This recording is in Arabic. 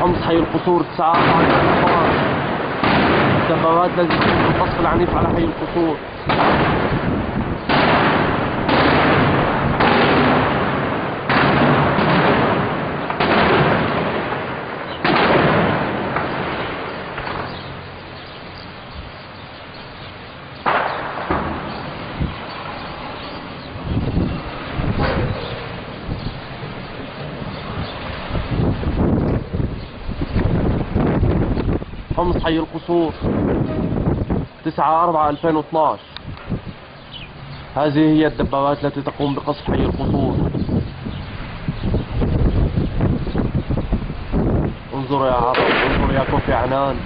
حمص حي القصور الساعة 4 الدبابات التي تقوم بالقصف العنيف على حي القصور. حمص حي القصور. 9 4 2012 هذه هي الدبابات التي تقوم بقصف حي القصور. انظر يا عرب انظر يا كوفي عنان.